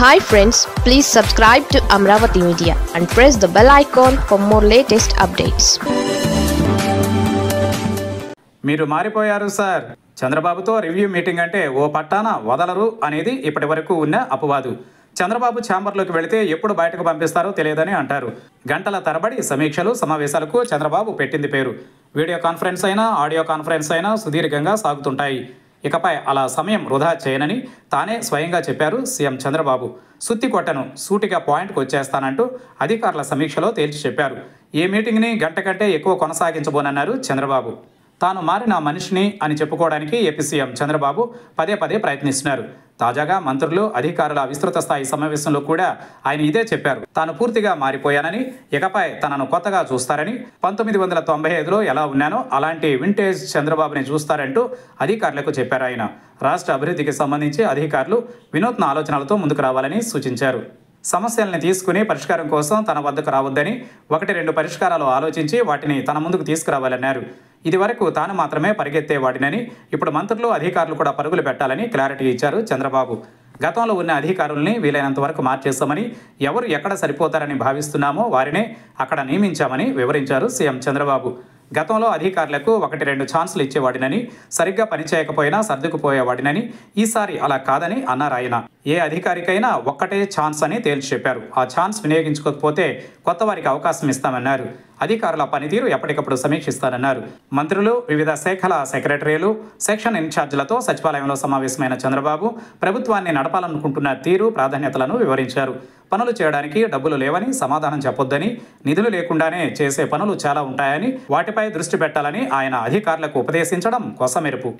Hi friends please subscribe to Amaravati media and press the bell icon for more latest updates మీరు మారిపోయారు sir. చంద్రబాబుతో review meeting అంటే ఓ పట్టాన వదలరు అనేది ఇప్పటి వరకు ఉన్న అపవాదు. చంద్రబాబు ఛాంబర్లోకి వెళితే ఎప్పుడు బయటకు పంపిస్తారో తెలియదని అంటారు. గంటల తరబడి సమీక్షలు సమావేశాలకు చంద్రబాబు పెట్టింది పేరు. వీడియో కాన్ఫరెన్స్ అయినా ఆడియో కాన్ఫరెన్స్ అయినా సుదీర్ఘంగా సాగుతుంటాయి. ఇకపై అలా సమయం వృధా చేయనని తానే స్వయంగా చెప్పారు సీఎం చంద్రబాబు. సుత్తి కొట్టను సూటిగా పాయింట్కి వచ్చేస్తానంటూ అధికారుల సమీక్షలో తేల్చి చెప్పారు. ఈ మీటింగ్ని గంట కంటే ఎక్కువ కొనసాగించబోనన్నారు చంద్రబాబు. తాను మారిన మనిషిని అని చెప్పుకోవడానికి ఏపీ సీఎం చంద్రబాబు పదే పదే ప్రయత్నిస్తున్నారు. తాజాగా మంత్రులు అధికారుల విస్తృత స్థాయి సమావేశంలో కూడా ఆయన ఇదే చెప్పారు. తాను పూర్తిగా మారిపోయానని ఇకపై తనను కొత్తగా చూస్తారని పంతొమ్మిది వందల తొంభై ఐదులో ఎలా ఉన్నానో అలాంటి వింటేజ్ చంద్రబాబుని చూస్తారంటూ అధికారులకు చెప్పారు ఆయన. రాష్ట్ర అభివృద్ధికి సంబంధించి అధికారులు వినూత్న ఆలోచనలతో ముందుకు రావాలని సూచించారు. సమస్యల్ని తీసుకుని పరిష్కారం కోసం తన వద్దకు రావద్దని ఒకటి రెండు పరిష్కారాలు ఆలోచించి వాటిని తన ముందుకు తీసుకురావాలన్నారు. ఇదివరకు తాను మాత్రమే పరిగెత్తేవాడినని ఇప్పుడు మంత్రులు అధికారులు కూడా పరుగులు పెట్టాలని క్లారిటీ ఇచ్చారు చంద్రబాబు. గతంలో ఉన్న అధికారుల్ని వీలైనంత వరకు మార్చేస్తామని ఎవరు ఎక్కడ సరిపోతారని భావిస్తున్నామో వారినే అక్కడ నియమించామని వివరించారు సీఎం చంద్రబాబు. గతంలో అధికారులకు ఒకటి రెండు ఛాన్సులు ఇచ్చేవాడినని సరిగ్గా పనిచేయకపోయినా సర్దుకుపోయేవాడినని ఈసారి అలా కాదని అన్నారు ఆయన ఏ అధికారికైనా ఒక్కటే ఛాన్స్ అని తేల్చి చెప్పారు. ఆ ఛాన్స్ వినియోగించుకోకపోతే కొత్త వారికి అవకాశం ఇస్తామన్నారు. అధికారుల పనితీరు ఎప్పటికప్పుడు సమీక్షిస్తానన్నారు. మంత్రులు వివిధ శాఖల సెక్రటరీలు సెక్షన్ ఇన్ఛార్జీలతో సచివాలయంలో సమావేశమైన చంద్రబాబు ప్రభుత్వాన్ని నడపాలనుకుంటున్న తీరు ప్రాధాన్యతలను వివరించారు. పనులు చేయడానికి డబ్బులు లేవని సమాధానం చెప్పొద్దని నిధులు లేకుండానే చేసే పనులు చాలా ఉంటాయని వాటిపై దృష్టి పెట్టాలని ఆయన అధికారులకు ఉపదేశించడం కొసమెరుపు.